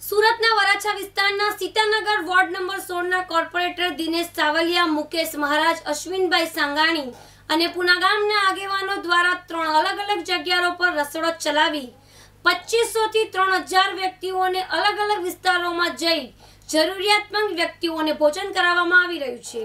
સુરતના વરાછા વિસ્તારના Sitanagar ward number સોળના કોર્પોરેટર દિનેશ સાવલિયા, મુકેશ મહારાજ, અશ્વિનભાઈ સાંગાણી અને પુના ગામના આગેવાનો દ્વારા ત્રણ અલગ અલગ જગ્યાઓ પર રસોડો ચલાવી પચીસો થી ત્રણ હજાર વ્યક્તિઓને અલગ અલગ વિસ્તારોમાં જઈ જરૂરિયાતમંદ વ્યક્તિઓને ભોજન કરાવવામાં આવી રહ્યું છે.